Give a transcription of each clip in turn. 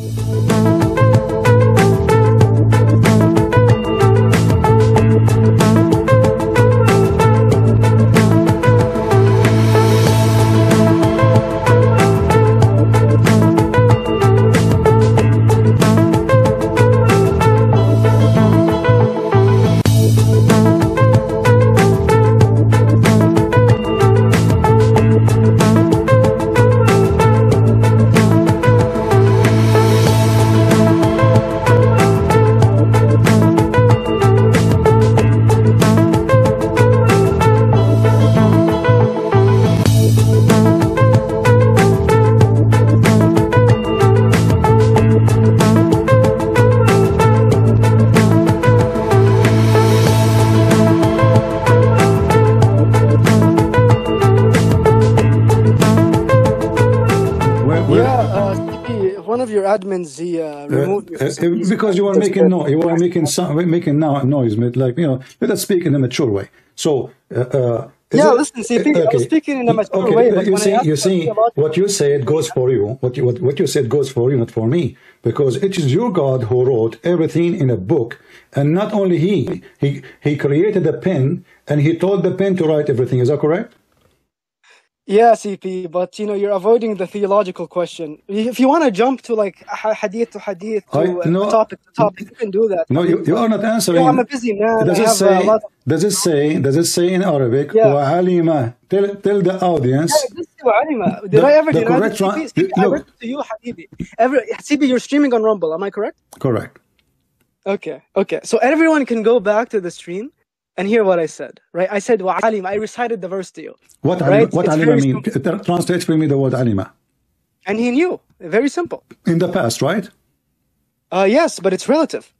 Where, admins, he uh, Uh, removed uh, because you are making no, you are making some, making now noise, like you know, let us speak in a mature way. So, uh, uh, Yeah, it- listen, CP, I was speaking in a mature okay, way, but you see, you see, what you said goes for you. What you what, what you said goes for you, not for me, because it is your God who wrote everything in a book, and not only he, he he created a pen, and he told the pen to write everything. Is that correct? Yeah, CP, but you know, you're avoiding the theological question. If you want to jump to like ha- hadith to hadith to I- uh, no. topic to topic, you can do that. No, you, you are not answering. No, I'm a busy man. Does I it have say? a lot of. Does it say? Does it say in Arabic? Yeah. وَعَلِمَ Tell tell the audience. Yeah, this is Alima. Did The- I ever the deny correct this? one- CP, CP, I look. read it to you, Habibi. Every, CP, you're streaming on Rumble. Am I correct? Correct. Okay, okay. So everyone can go back to the stream and hear what I said, right? I said, wa alim. I recited the verse to you. What, right? What alima mean? Simple. Translate for me the word alima. And he knew. Very simple. In the past, right? Uh, yes, but it's relative.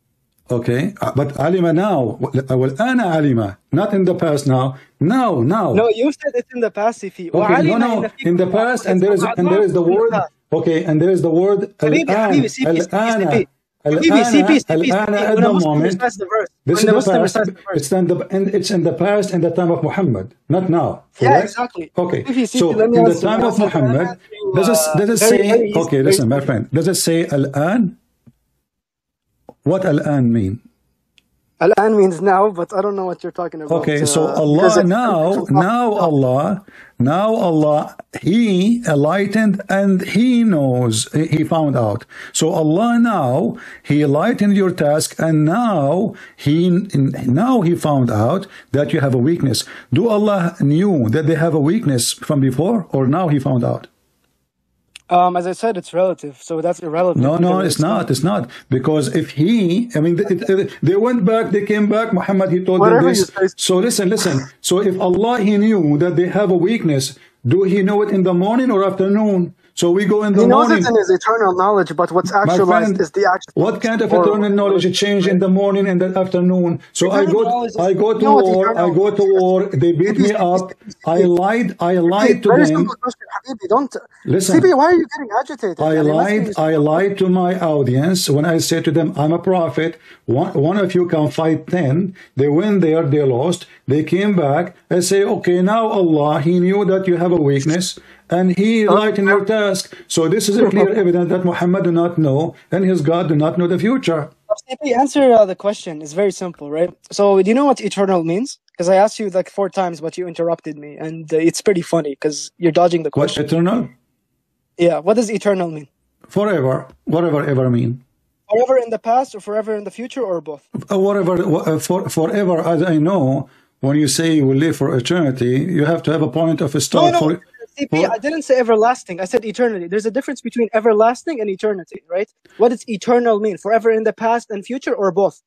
Okay, uh, but alima now. Uh, well, ana alima, not in the past now. Now, now. No, you said it's in the past. If you okay, no, no, in the past, and there is and there is the word. Okay, and there is the word. Al-ana. At the moment, this is the it's in the, and it's in the past in the time of Muhammad, not now. Yeah, exactly. Okay, so in the time of Muhammad, does it, uh, does it say, okay, listen, my friend, does it say al-an? What al-an mean? Al-an means now, but I don't know what you're talking about. Okay, uh, so because Allah now, now Allah, now Allah, He enlightened and He knows, He He found out. So Allah now, He enlightened your task and now He, now He found out that you have a weakness. Do Allah knew that they have a weakness from before or now He found out? Um, as I said, it's relative, so that's irrelevant. No, no, because it's not. It's not because if he, I mean, it, it, they went back, they came back. Muhammad, he told Whatever them this. So listen, listen. So if Allah, he knew that they have a weakness, do he know it in the morning or afternoon? So we go in the He knows morning. it in his eternal knowledge, but what's actualized friend, is the actual. what kind of eternal knowledge change in the morning and the afternoon? So I go, is- I go to you war, eternal I go to war. They beat me up. I lied, I lied to Very them. simple question, Habibi. Don't. Listen. CP, why are you getting agitated? I lied. I lied to my audience when I said to them, "I'm a prophet. One, one of you can fight ten. They went there. They lost. They came back. I say, okay, now Allah, He knew that you have a weakness, and He lightened your task. So this is a clear evidence that Muhammad do not know, and his God do not know the future. CP, answer uh, the question. It's very simple, right? So, do you know what eternal means? Because I asked you like four times, but you interrupted me, and uh, it's pretty funny because you're dodging the What question. eternal? Yeah, what does eternal mean? Forever, whatever ever mean. Forever in the past, or forever in the future, or both? Uh, Whatever, uh, for, forever, as I know, when you say you will live for eternity, you have to have a point of a No, no, for, CP, for- I didn't say everlasting. I said eternity. There's a difference between everlasting and eternity, right? What does eternal mean? Forever in the past and future, or both?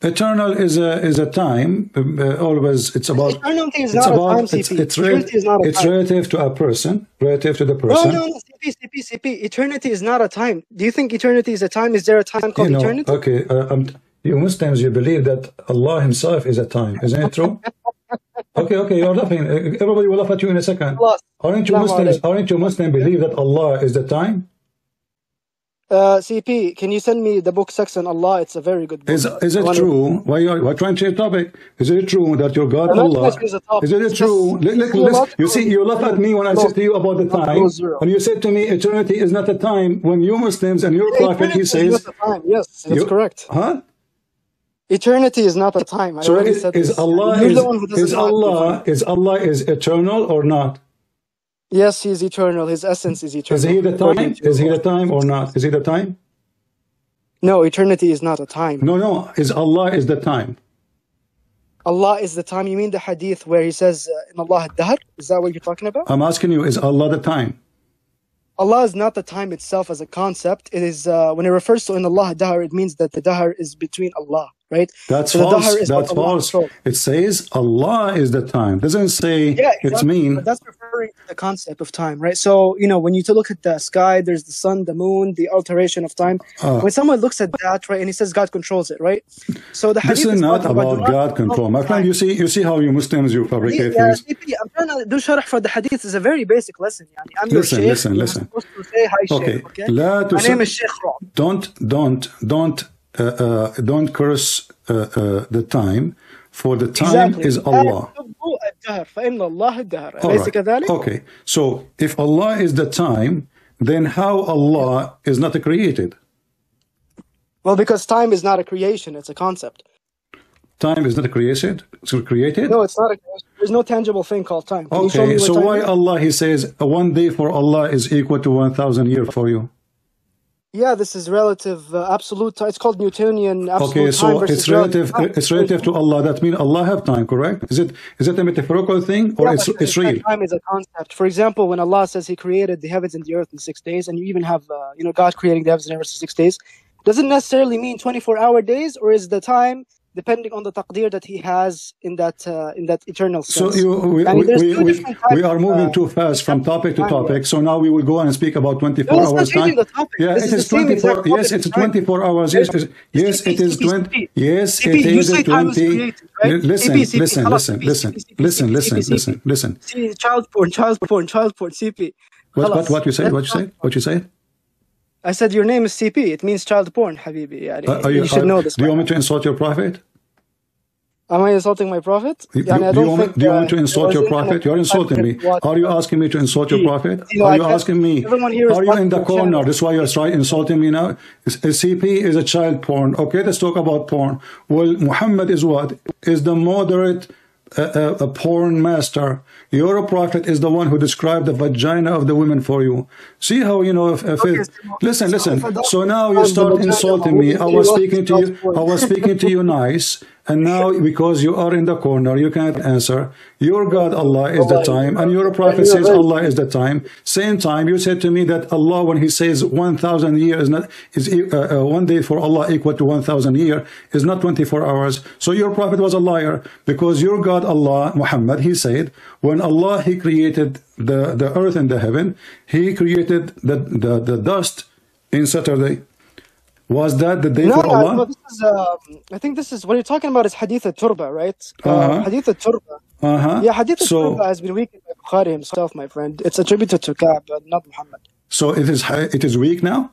Eternal is a is a time. um, uh, always, it's about. Eternity is It's not a time, It's CP. it's, rel- Eternity is not a it's time. relative to a person, relative to the person. no, no, CP, CP, CP. Eternity is not a time. Do you think eternity is a time? Is there a time You called know, eternity? okay. Uh, um, you Muslims, you believe that Allah Himself is a time, isn't it true? okay, okay. You're laughing. Everybody will laugh at you in a second. Aren't you Muslims? Aren't you Muslim believe that Allah is the time? Uh, CP, can you send me the book Sex and Allah? It's a very good book. Is, is it true? Why are you trying to change topic? Is it true that your God I'm Allah? trying to change the topic. Is it It's true? just li- listen, you see, you laugh at me when I said to you about the time, and you said to me, eternity is not a time. When you Muslims and your prophet, he says, not a time. Yes, that's you- correct. huh? Eternity is not a time. I So already is, said is this. Allah You're is, the one who is know how to Allah is Allah is eternal or not? Yes, he is eternal. His essence is eternal. Is he the time? Is he the time or not? Is he the time? No, eternity is not a time. No, no. Is Allah is the time? Allah is the time. You mean the hadith where he says, uh, "In Allah dahr"? Is that what you're talking about? I'm asking you. Is Allah the time? Allah is not the time itself as a concept. It is uh, when it refers to in Allah dahr, it means that the dahr is between Allah, right? That's So false. That's false. controls. It says Allah is the time. Doesn't say Yeah, it's mean. But that's the concept of time, right? So, you know, when you look at the sky, there's the sun, the moon, the alteration of time. Uh, when someone looks at that, right, and he says God controls it, right? So the this is not about, God control. Maklan, you see, you see how you Muslims you fabricate yeah, things. I'm trying to do sharh for the hadith. It's a very basic lesson. Yani. I'm listen, your listen, listen. Hi, okay. Sheikh, okay. My name is Sheikh Don't, don't, don't, uh, uh, don't curse uh, uh, the time, for the time exactly. is Allah. تسبوا الدهر فإن الله الدهر. All أليس right. كذلك؟ Okay. So if Allah is the time, then how Allah is not created? Well, because time is not a creation; it's a concept. Time is not created. It's created. No, it's not a. There's no tangible thing called time. Can you show me Okay. what So time why is? Allah He says one day for Allah is equal to one thousand year for you? Yeah, this is relative, uh, absolute. Time. It's called Newtonian absolute Okay, so it's relative. time. It's relative to Allah. That means Allah have time, correct? Is it is it a metaphorical thing or Yeah, it's it's real? Time is a concept. For example, when Allah says He created the heavens and the earth in six days, and you even have, uh, you know, God creating the heavens and earth in six days, doesn't necessarily mean 24-hour days, or is the time depending on the taqdeer that he has in that uh, in that eternal sense. So you, we, I mean, we, we, we, are moving uh, too fast from topic to topic. So now we will go and speak about 24 no, hours time. Yeah, this it is, is 24. Yes, it's 24 hours. Yes, yes, it is 20. Yes, it is 20. Listen, listen, listen, listen, listen, listen, listen, listen. Child porn, child porn, child porn. CP. What, what, what you say? What you say? What you say? I said your name is CP. It means child porn, Habibi. Uh, you, should know this. Do you want me to insult your prophet? Am I insulting my prophet? Do, do, do, you, want, do you, want, to insult your prophet? You're insulting me. Are you asking me to insult your prophet? You know, are you asking me? Everyone here is are you in the corner? That's why you're trying, insulting me now. CP is a child porn. Okay, let's talk about porn. Well, Muhammad is what? Is the moderate a, a, porn master. Your prophet is the one who described the vagina of the women for you. See how you know if, if okay, it, so listen, listen. So now you start insulting me. I was speaking to you. I was speaking to you nice and now because you are in the corner, you can't answer. Your God Allah is the time, and your prophet says Allah is the time. Same time, you said to me that Allah, when He says one thousand years is not is uh, uh, one day for Allah equal to one thousand year is not twenty four hours. So your prophet was a liar because your God Allah Muhammad He said when Allah He created the the earth and the heaven, He created the the, the dust in Saturday. Was that the day No, for no, Allah? no, this is, um, I think this is what you're talking about is Hadith al-Turba, right? Uh, Uh-huh. Hadith al-Turba. Uh-huh. Yeah, Hadith So- al-Turba has been weakened by Bukhari himself, my friend. It's attributed to Ka'b, but not Muhammad. So it is it is weak now.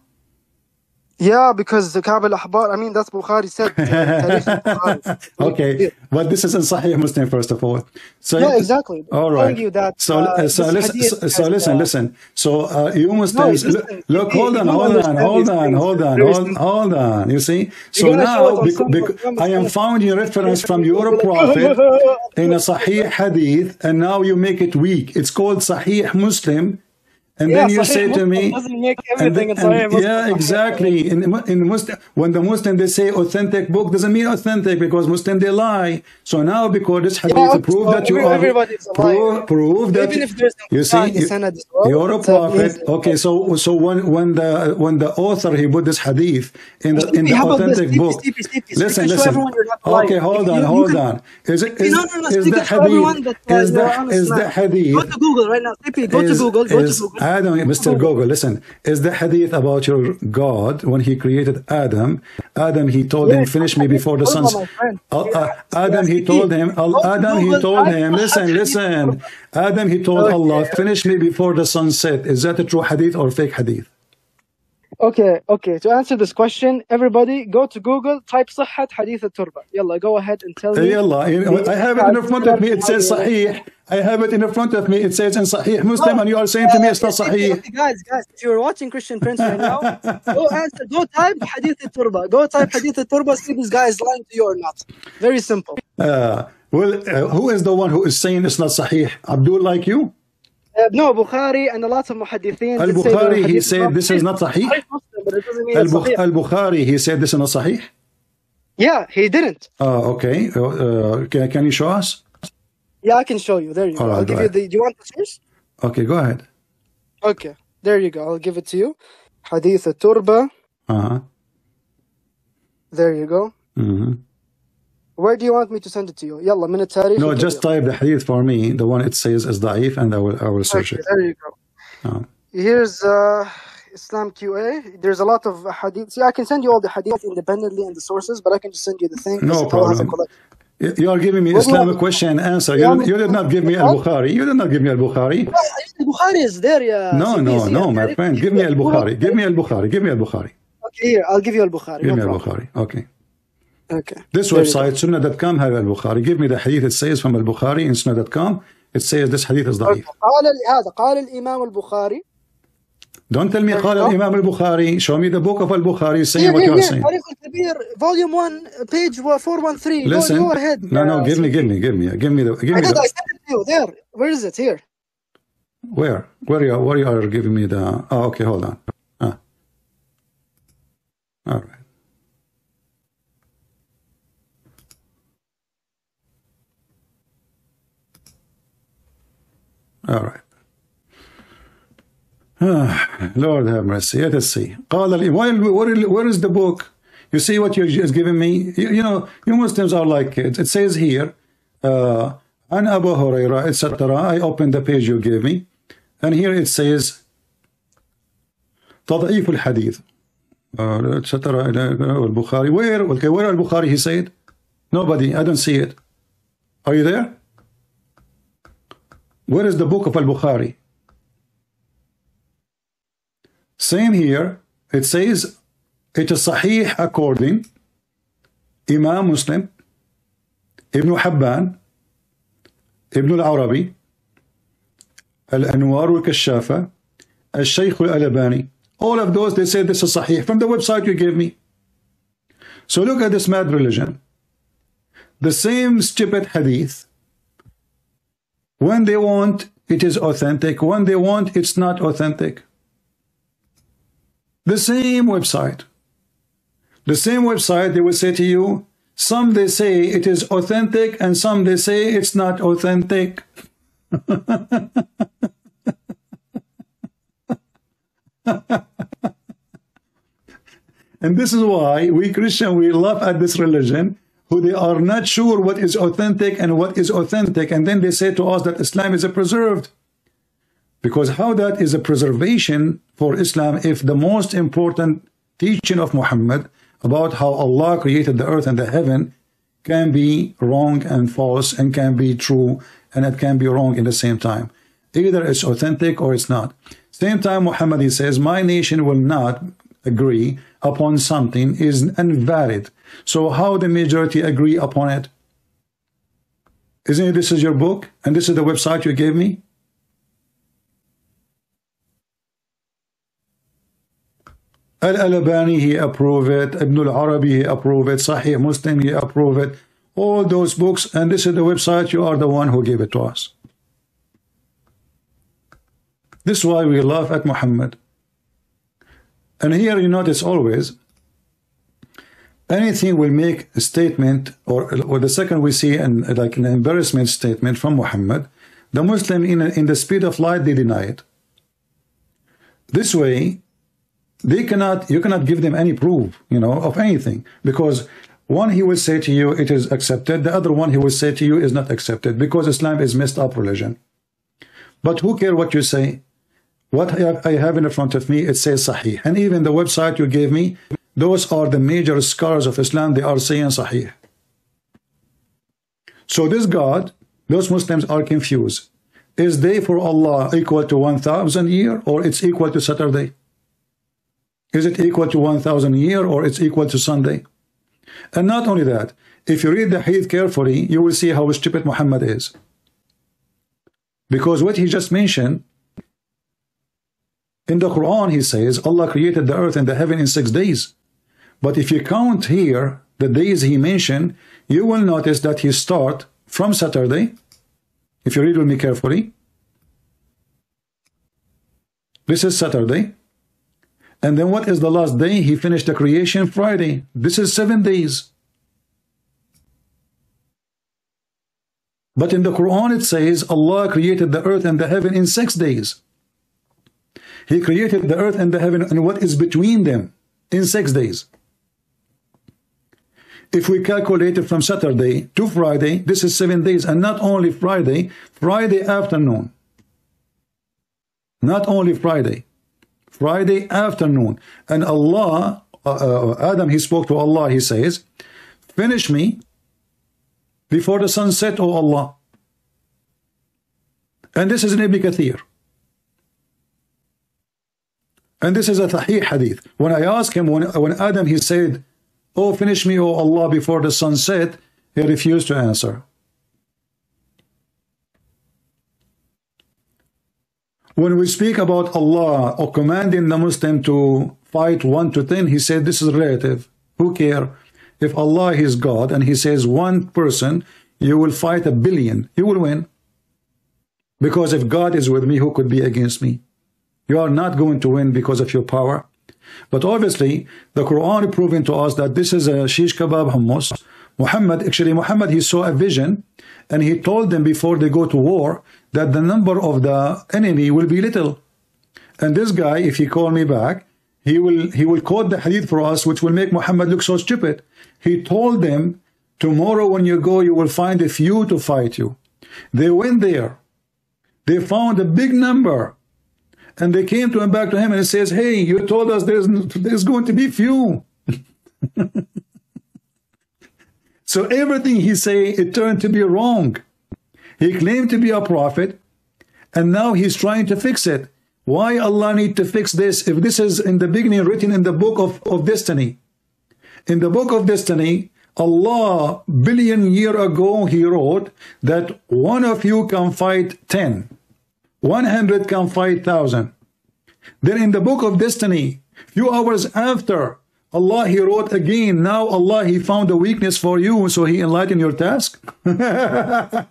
Yeah, because the Ka'b al-Ahbar, I mean, that's Bukhari said. uh. Okay, but this is in Sahih Muslim first of all. So Yeah, exactly. All right. I'm right. telling you that, so uh, so listen so, has, listen uh, listen. So uh, you Muslims listen, look, look hold on hold on hold on hold on hold, hold on. You see. So now it on bec- some- bec- some- I am finding reference from your prophet in a Sahih Hadith, and now you make it weak. It's called Sahih Muslim. And Yeah, then you say to me, doesn't make everything in Sahih and- yeah, exactly. In in Muslim, when the Muslim they say authentic book doesn't mean authentic because Muslim they lie. So now because this hadith Yeah, prove that you are prove, prove that Even if there's you see you- well, you're a prophet. Okay, so so when when the when the author he put this hadith in the in the this? authentic Stevie, book. Stevie, Stevie, Listen, listen. everyone you're not a liar. Okay, hold on, you hold on. Is it is, no, no, no, is the hadith that is the is the hadith Go to Google right now. Go to Google. Go to Google. Adam, Mr. Google, listen. Is the hadith about your God when he created Adam? Adam, he told him, finish me before the Google, sun. Uh, uh, Adam, he told him, Adam, he told him, listen, listen. Adam, he told Allah, finish me before the sun set. Is that a true hadith or fake hadith? Okay, okay. To answer this question, everybody go to Google, type صحة حديث التربة. Yalla, go ahead and tell me. يلا I have it in front of me it says صحيح I have it in front of me it says in صحيح Muslim and you are saying to me it's not صحيح Okay, guys, guys, if you're watching Christian Prince right now, go answer, go type حديث التربة. Go type حديث التربة, see this guy is lying to you or not. Very simple. uh, well uh, who is the one who is saying it's not صحيح Abdul like you Uh, Uh, no, Bukhari and a lot of muhaddithin. Al Bukhari, he said this is not sahih. Al Bukhari, he said this is not sahih. Yeah, he didn't. Oh, okay. Uh, uh, can, can you show us? Yeah, I can show you. There you All go. Right, I'll give you the. Do you want the source? Okay, go ahead. Okay, there you go. I'll give it to you. Hadith al Turba. Uh huh. There you go. Mm-hmm. Where do you want me to send it to you? Yalla, min al-tarikh no al-kabir. just type the hadith for me the one it says is ضعيف and I will, I will search Okay, it there you go. uh, Here's uh, Islam QA. There's a lot of hadith. See, I can send you all the hadith independently and the sources, but I can just send you the thing. No because it all has a problem. collection. You you are giving me What do you Islamic want? question and answer. You You, want me you to did not give me What? Al-Bukhari. You did not give me Al-Bukhari. Bukhari is there, yeah. No, no, no, my friend. Give me Al-Bukhari. Give me Al-Bukhari. Give me Al-Bukhari. Okay, here, I'll give you al-Bukhari. Give no me problem. Al-Bukhari. Okay. Okay. This There you go. website, sunnah.com, have Al-Bukhari. Give me the hadith it says from Al-Bukhari in sunnah.com. It says this hadith is Okay. ضعيف. قال ال- هذا قال الإمام البخاري Don't tell me There you قال go. Imam Al-Bukhari. Show me the book of Al-Bukhari saying Here, what you here, are here. saying. تاريخ الكبير volume 1 page 413 go, Listen. go ahead No, no, uh, give me, give me, give me, give me the, give I me did I the, sent it to you there where is it here where, where you are, where you are giving me the, oh, okay, hold on. Ah. All right. All right. Ah, Lord have mercy. Let us see. قال الإمام- where, where, where is the book? You see what you're just giving me? You, you know, you Muslims are like it. It says here, uh, an Abu Huraira, etc. I opened the page you gave me, and here it says, تضعيف الحديث, uh, etc. Al-Bukhari. Where? Okay, where Al-Bukhari he said? Nobody. I don't see it. Are you there? Where is the book of Al-Bukhari? Same here. It says it is Sahih according Imam Muslim, Ibn Hibban, Ibn al-Arabi, Al-Anwar al-Kashafa, Al-Shaykh al-Albani. All of those, they say this is Sahih from the website you gave me. So look at this mad religion. The same stupid hadith. When they want, it is authentic. When they want, it's not authentic. The same website. The same website, they will say to you, some they say it is authentic and some they say it's not authentic. and this is why we Christian, we laugh at this religion, who they are not sure what is authentic and what is authentic. And then they say to us that Islam is a preserved. Because how that is a preservation for Islam if the most important teaching of Muhammad about how Allah created the earth and the heaven can be wrong and false and can be true and it can be wrong in the same time. Either it's authentic or it's not. Same time Muhammad he says, my nation will not agree upon something is invalid. So how the majority agree upon it? Isn't it this is your book and this is the website you gave me? Al-Albani, he approved it. Ibn al-Arabi, he approved it. Sahih Muslim, he approved it. All those books, and this is the website, you are the one who gave it to us. This is why we laugh at Muhammad. And here you notice always, anything will make a statement, or, or the second we see an, like an embarrassment statement from Muhammad, the Muslim in, in the speed of light, they deny it. This way, they cannot you cannot give them any proof you know of anything. Because one he will say to you it is accepted. The other one he will say to you is not accepted because islam is messed up religion. But who care what you say what i have in front of me it says sahih and even the website you gave me those are the major scholars of islam they are saying sahih so this god those muslims are confused is day for allah equal to 1000 year or it's equal to saturday Is it equal to 1,000 year or it's equal to Sunday? And not only that, if you read the hadith carefully, you will see how stupid Muhammad is. Because what he just mentioned, in the Quran he says, Allah created the earth and the heaven in six days. But if you count here the days he mentioned, you will notice that he start from Saturday, if you read with me carefully. This is Saturday. And then what is the last day? He finished the creation Friday. This is seven days. But in the Quran it says Allah created the earth and the heaven in six days. He created the earth and the heaven and what is between them in six days. If we calculate it from Saturday to Friday, this is seven days, and not only Friday, Friday afternoon. Not only Friday, Friday afternoon. And Allah, uh, uh, Adam, he spoke to Allah, he says, finish me before the sunset, O Allah. And this is in Ibn Kathir. And this is a Sahih hadith. When I asked him, when, when Adam, he said, Oh, finish me, O Allah, before the sun set, he refused to answer. When we speak about Allah or commanding the Muslim to fight 1 to 10, he said this is relative. Who care? If Allah is God and he says one person, you will fight a billion, you will win. Because if God is with me, who could be against me? You are not going to win because of your power. But obviously, the Quran proving to us that this is a shish kebab hummus. Muhammad, actually Muhammad, he saw a vision and he told them before they go to war that the number of the enemy will be little. And this guy, if he call me back, he will he will quote the hadith for us, which will make Muhammad look so stupid. He told them, tomorrow when you go, you will find a few to fight you. They went there. They found a big number and they came to him back to him and he says, hey, you told us there's, there's going to be few. so everything he say, it turned to be wrong. He claimed to be a prophet and now he's trying to fix it. Why Allah need to fix this if this is in the beginning written in the book of, of destiny? In the book of destiny, Allah billion year ago he wrote that one of you can fight 10. 100 can fight 1,000. Then in the book of destiny, few hours after, Allah, He wrote again, now Allah, He found a weakness for you, so He enlightened your task. that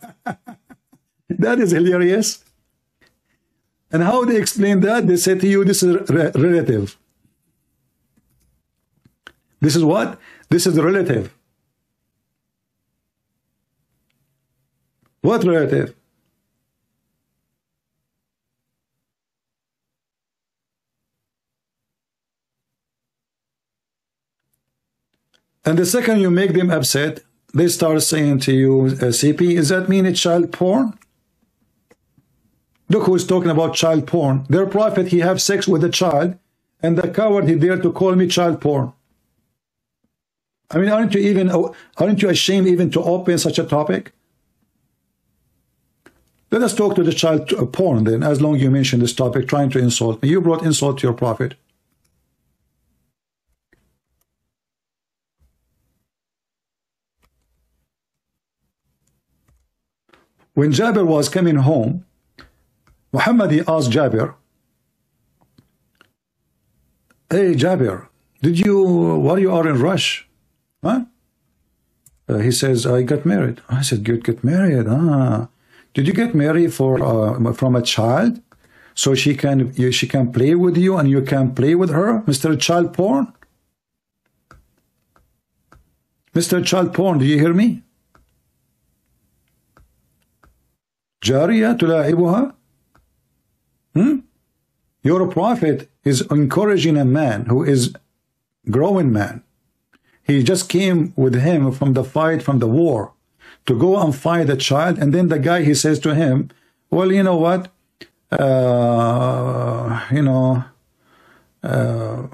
is hilarious. And how they explain that? They said to you, this is re relative. This is what? This is relative. What relative? And the second you make them upset, they start saying to you, uh, CP, does that mean it's child porn? Look who's talking about child porn. Their prophet, he have sex with a child, and the coward, he dare to call me child porn. I mean, aren't you even, aren't you ashamed even to open such a topic? Let us talk to the child porn then, as long you mention this topic, trying to insult me. You brought insult to your prophet. When Jabir was coming home, Muhammad he asked Jabir, Hey Jabir, did you, why you are in rush? Huh? Uh, he says, I got married. I said, good, get married. Ah, did you get married for uh, from a child? So she can she can play with you and you can play with her, Mr. Child Porn? Mr. Child Porn, do you hear me? جارية تلاعبها hmm? Your prophet is encouraging a man who is growing man. He just came with him from the fight, from the war, to go and fight a child. And then the guy, he says to him, well, you know what? Uh, you know, uh,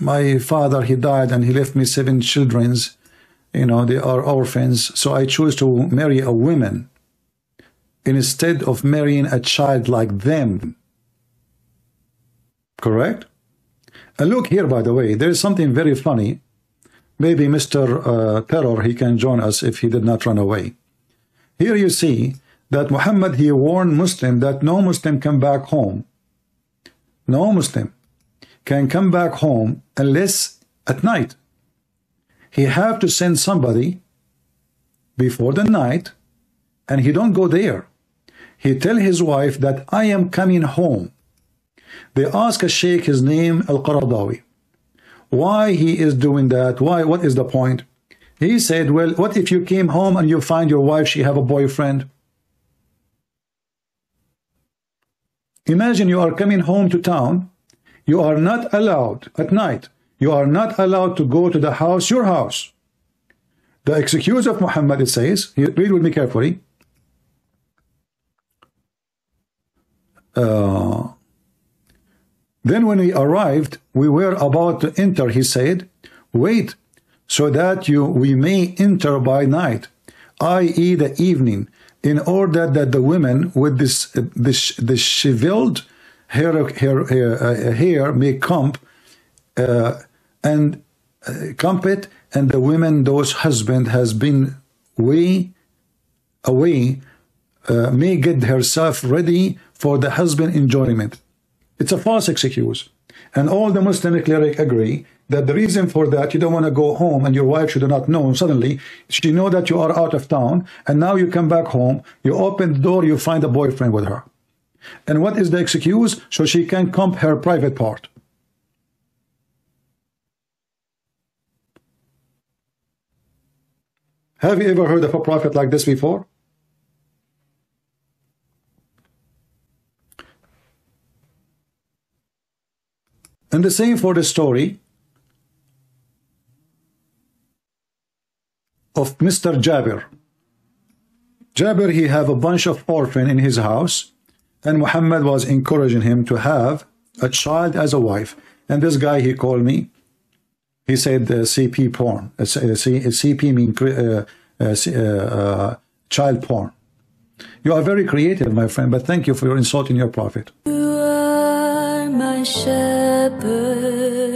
my father, he died and he left me seven children's you know, they are orphans. So I choose to marry a woman instead of marrying a child like them. Correct? And look here, by the way, there is something very funny. Maybe Mr. Uh, Terror, he can join us if he did not run away. Here you see that Muhammad, he warned Muslim that no Muslim can back home. No Muslim can come back home unless at night. He have to send somebody before the night and he don't go there. He tell his wife that I am coming home. They ask a sheikh his name Al-Qaradawi. Why he is doing that? Why? What is the point? He said, well, what if you came home and you find your wife, she have a boyfriend? Imagine you are coming home to town. You are not allowed at night. You are not allowed to go to the house, your house. The excuse of Muhammad, it says, read with me carefully. Uh, then when we arrived, we were about to enter, he said, wait, so that you we may enter by night, i.e. the evening, in order that the women with this this disheveled hair hair hair, uh, hair may come uh, and uh, comb it, and the women those husband has been way away uh, may get herself ready for the husband enjoyment. It's a false excuse. And all the Muslim cleric agree that the reason for that, you don't want to go home and your wife should not know. Suddenly, she know that you are out of town and now you come back home, you open the door, you find a boyfriend with her. And what is the excuse? So she can comp her private part. Have you ever heard of a prophet like this before? And the same for the story of Mr. Jabir. Jabir, he have a bunch of orphan in his house, and Muhammad was encouraging him to have a child as a wife. And this guy, he called me, he said uh, CP porn. Uh, CP mean uh, uh, child porn. You are very creative, my friend, but thank you for insulting your prophet. You are my shepherd.